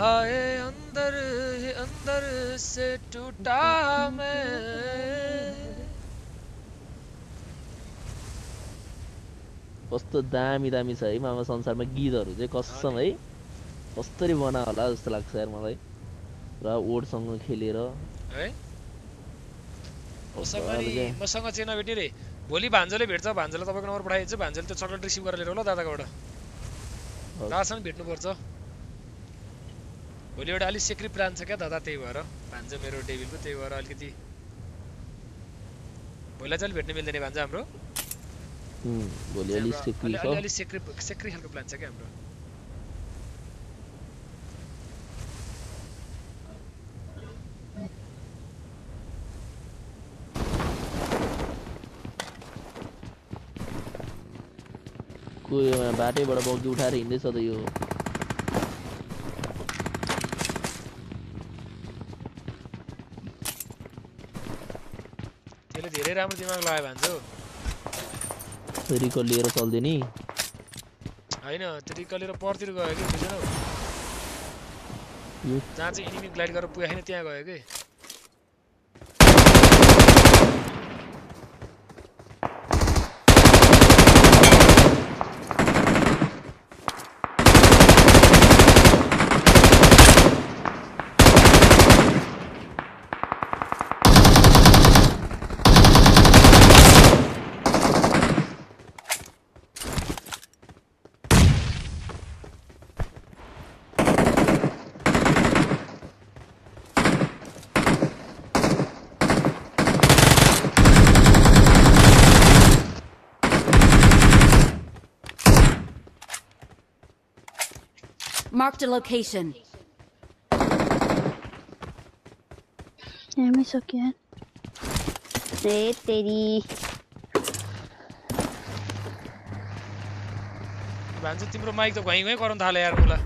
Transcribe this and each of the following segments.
हाय अंदर ही अंदर से टूटा मैं। कस्तो दामी दामी छ है मामा संसारमा गीतहरू चाहिँ कसम है। कसरी बना होला जस्तो लाग्छ यार मलाई। र ओडसँग खेलेर। है? मसँग चाहिँ- नभेट्ने रे। भोलि भान्जोले भेट्छ भान्जोले तपाईँको नम्बर पठाइदिन्छ भान्जोले त्यो चक्लेट रिसिभ गरेर लिएर होला दादाकोबाट। दादासँग भेट्नुपर्छ। भोलि एउटा अलिक सेक्री प्लान छ क्या दादा त्यही भएर। भान्जो मेरो डेबिलको त्यही भएर अलिकति भोलिलाई चाहिँ अलिक भेट्न मिल्दैन भान्जा हाम्रो। भोलि अलिक सिक्री अलि- छ। अलि- अलिक सेक्री सेक्री खालको प्लान छ क्या हाम्रो। बाटैबाट बग्गी उठाएर हिँड्दैछ त यो। धेरै राम्रो दिमाग लगायो भान्जो। रिकल लिएर चल्दियो नि होइन त्यो रिकलेर परतिर गयो कि बुझेनौ जहाँ चाहिँ इनिमी ग्लाइड गरेर पुगेको छैन त्यहाँ गयो कि। Marked a location. हेर्नै सक्यो ए तेरी भान्जो तिम्रो माइक त घुइँ घुइँ गराउनु थाल्यो यार मलाई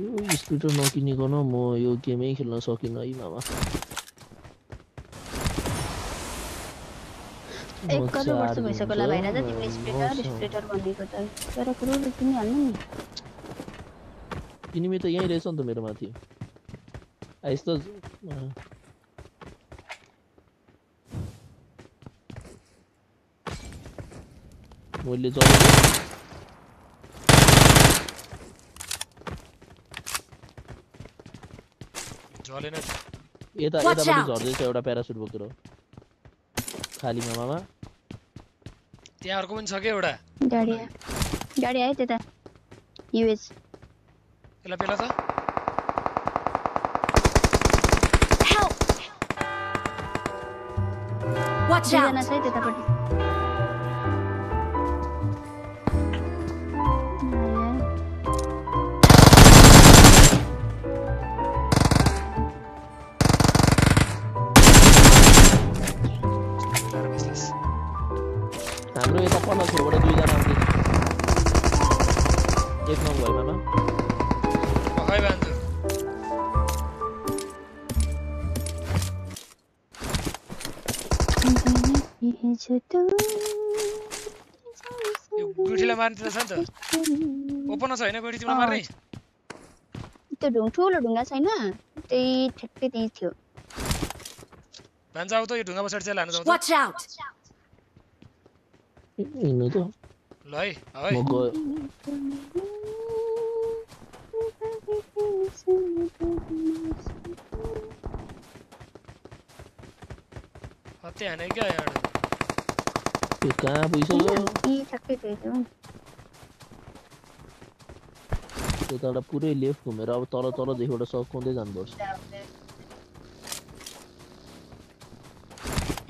यो स्पिटर नकिनिकन म यो गेमै खेल्न सकिनँ है मामा एक म कति वर्ष चार भइसक्यो होला भाइरा त तिमीले भनेको त तर कुरो किनिहाल्नु नि किनिमे त यहीँ रहेछ नि त मेरो माथि आइस त मैले चलाएको यता Watch झर्दैछ एउटा प्यारासुट बोकेर खालीमा मामा। अर्को पनि छ के एउटा? गाडी गाडी आयो त्यता। युएस। यसलाई पेला त। Help! Watch out! गुठीलाई मार्ने त छ नि त ओपन छ होइन गुठी तिमीलाई मार्ने त्यो ढुङ ठुलो ढुङ्गा छैन त्यही ठ्याक्कै त्यही थियो भान्जा आऊ त यो ढुङ्गा पछाडि चाहिँ लानु जाउँ हिँड्नु त ल है है म गयो हत्या हाने क्या यहाँबाट त्यो कहाँ पुगिसक्यो यी ठ्याक्कै त्यही थियो त्यताबाट पुरै लेफ़्ट घुमेर अब तल तलदेखिबाट सकाउँदै जानुपर्छ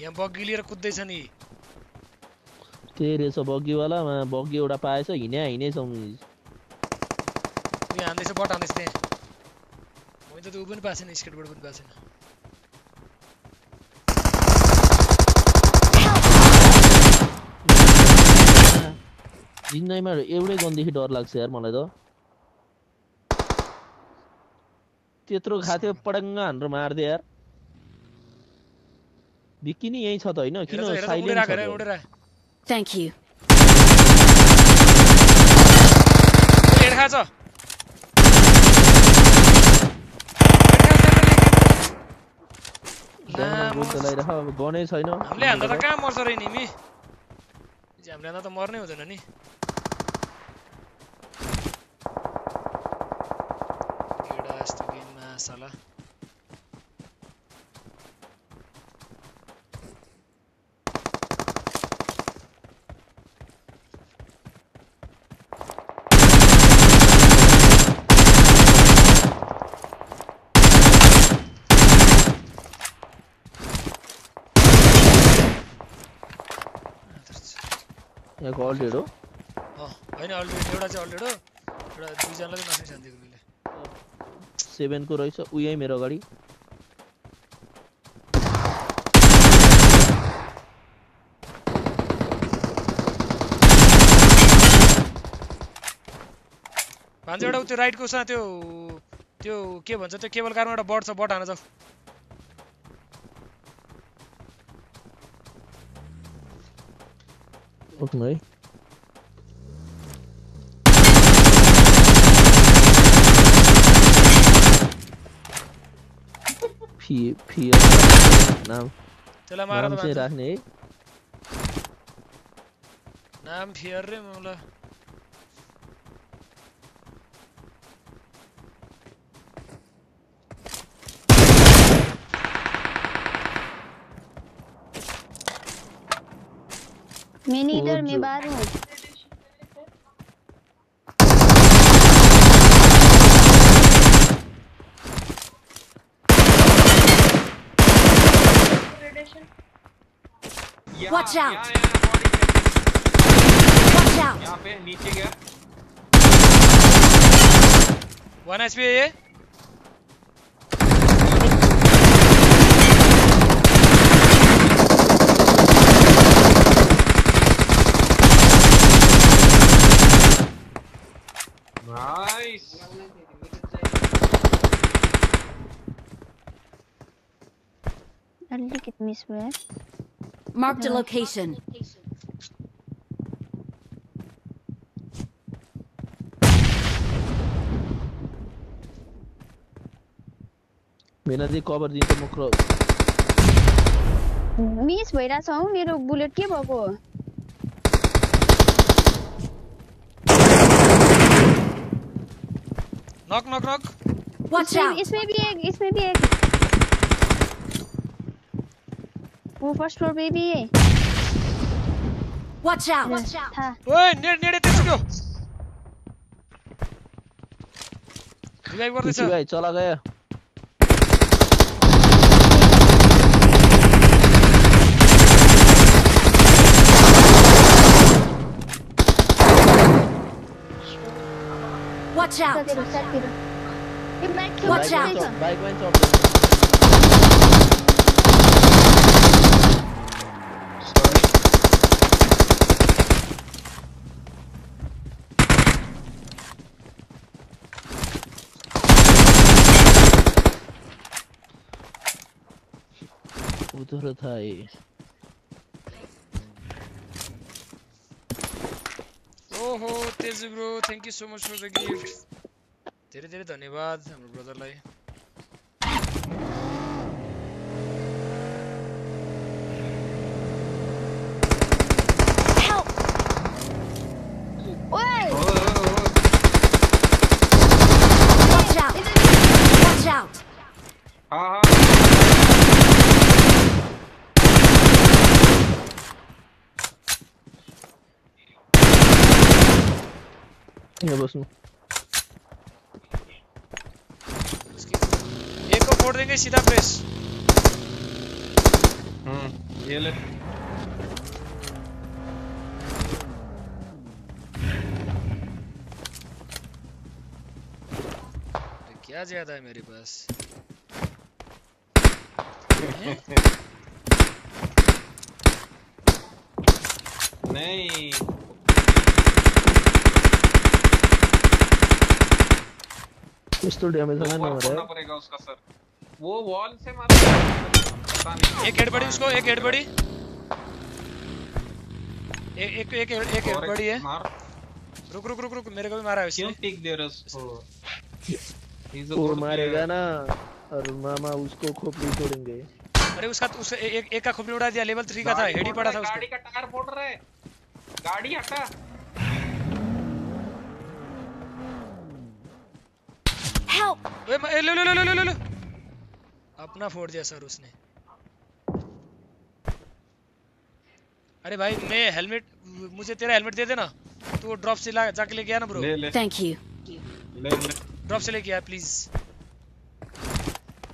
यहाँ बग्गी लिएर कुद्दैछ नि त्यही रहेछ बग्गीवालामा बग्गी एउटा पाएछ हिँड्या हिँडेछौँ उयो हान्दैछ बट हान्दैछ त्यहाँ मैले त ऊ पनि पाएको छैन स्केटबाट पनि पाएको छैन जिन्दगीमा एउटै गनदेखि डर लाग्छ यार मलाई त। त्यत्रो खाथ्यो पडङ्ग हानेर मारिदियो यार। भिक्की नि यहीँ छ त होइन किन साइलेन्ट छ गनै छैन हामीले हान्दा त कहाँ मर्छ र निमी? हामीले हान्दा त मर्नै हुँदैन नि यहाँको अल्टेड हो अँ होइन अलरेडी एउटा चाहिँ अलरेडी एउटा दुईजनालाई चाहिँ माथि छानिदिएको मैले सेभेनको रहेछ ऊ यहीँ मेरो अगाडि भान्जा एउटा त्यो राइटको छ त्यो त्यो के भन्छ त्यो केबल कारमा एउटा बट छ बट हान जाऊ रोक्नु है फि फि नाम त्यसलाई मार नाम त चाहिँ भान्जा राख्ने है मैं नहीं इधर मैं बाहर हूँ। यहाँ- Watch out. यहाँ- यहाँ पे, Watch out! यहाँ पे नीचे गया। वान एचपी है ये? अल्ली कितनी मिस है? Marked a location. मेना चाहिँ कभर दिन्छ म क्र मिस भइरहेछ हौ मेरो बुलेट के भएको नक नॉक नॉक वॉच आउट इसमें भी एक इसमें भी एक वो फ़र्स्ट फ्लोर पे भी है वॉच आउट वॉच आउट ओए नेड नेड तेरे क्यों रिवाइव कर दे चला गयो। Watch out! Watch out. उधर था ये ओहो Teju bro thank you so much for the gift धेरै धेरै धन्यवाद हाम्रो ब्रदरलाई यहाँ बस्नु एक को फोड़ देंगे सीधा प्रेस हम्म ये ले क्या ज़्यादा है मेरे पास नहीं यस्तो ड्यामेज छैन ओवर नभएर करना पड़ेगा उसका सर वो वॉल से मार पता नहीं। एक हेड बड़ी उसको एक हेड बड़ी एक एक एक एक हेड बड़ी है। रुक रुक रुक रुक मेरे को भी मारा है क्यों उसने टिक दे रहा उसको। वो मारेगा ना और मामा उसको खोपड़ी तोड़ेंगे अरे उसका उस एक एक का खोपड़ी उड़ा दिया लेवल थ्री का था हेड ही पड़ा था है, उसको। गाड़ी का टायर फोड़ रहा है। गाड़ी हटा। Help! ए, लो लो लो लो लो अपना फोड़ दिया सर उसने। अरे भाई मैं हेलमेट मुझे तेरा हेलमेट दे देना। तू ड्रॉप से ला जाके लेके आ ना ब्रो. ले। ले ड्रॉप से लेके आ प्लीज़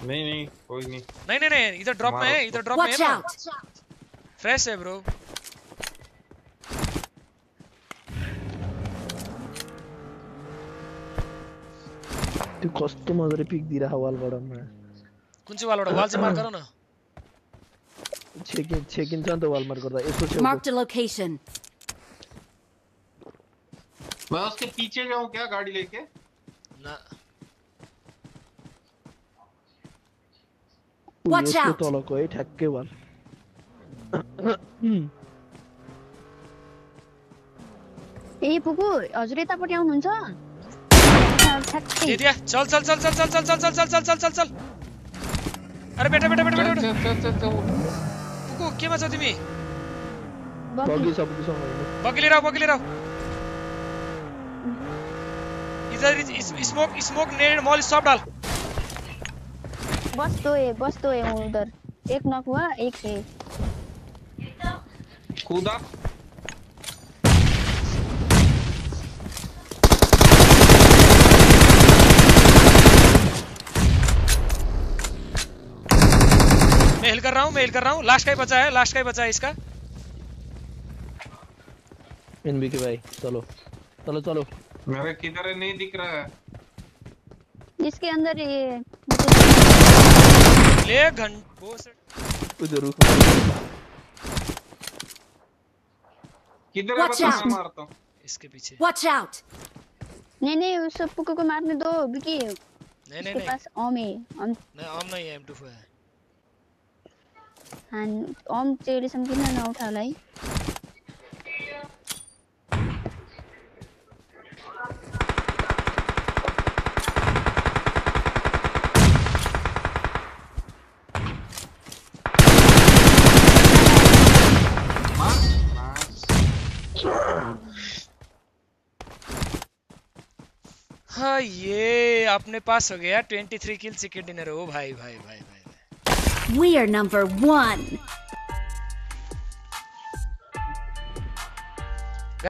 नहीं नहीं कोई नहीं। नहीं नहीं नहीं इधर ड्रॉप में है इधर ड्रॉप में है फ्रेश है ब्रो त्यो कस्तो मजाले पिक दिइरह वालबाट कुन चाहिँ वालबाट? वाल चाहिँ मार गर न। छेकिन छेकिन्छ नि त वालमार गर्दा। यसो छेउको Marked a location. मैं उसके पीछे जाऊँ क्या गाड़ी लेके? ना। Watch out! तलको है ठ्याक्कै वाल। ए पुगु हजुर यतापट्टि आउनुहुन्छ? दे दिया चल चल चल चल चल चल चल चल चल चल चल चल चल अरे बेटा बेटा बेटा बेटा चल चल चल चल पुगु केमा तिमी बगी बगी सबैसँग होइन बगी लिएर आऊ बगी लिएर आऊ इधर इस- स्मोक स्मोक नेड मॉल सब डाल बस दो है बस दो है उधर एक नॉक हुआ एक है कूदा हिल कर रहा हूँ मैं हिल कर रहा हूँ। लास्ट का ही बचा है लास्ट का ही बचा है इसका। एनबीके भाइ चलो। चलो चलो। मेरे किधर है नहीं दिख रहा है। जिसके अंदर ये ले घंटों से उयो रुखमा किधर है बता मैं मारता हूँ इसके पीछे। Watch out! नहीं नहीं उस पुक्को को मारने दो बिकी नहीं नहीं नहीं। पास ओम है ओम नहीं आम नहीं है M24 है हाँ ओम होला है हाँ ये अपने पास हो गया 23 किल चिकन डिनर भाई भाई भाई भाई, भाई। We are number one.